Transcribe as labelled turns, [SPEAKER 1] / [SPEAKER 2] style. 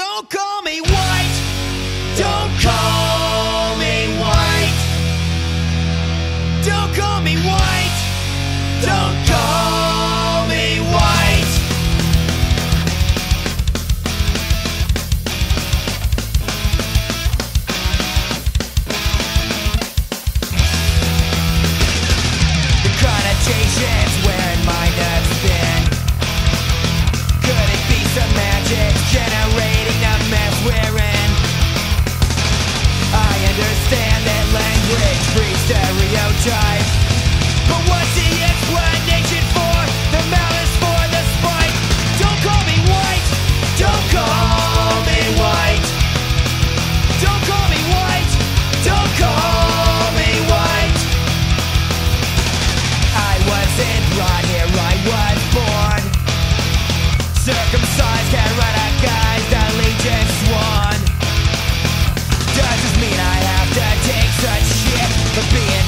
[SPEAKER 1] Don't call me white. Don't call me white. Don't call me white. Don't call circumcised Can't run out guys. That Does this mean I have to take such shit for being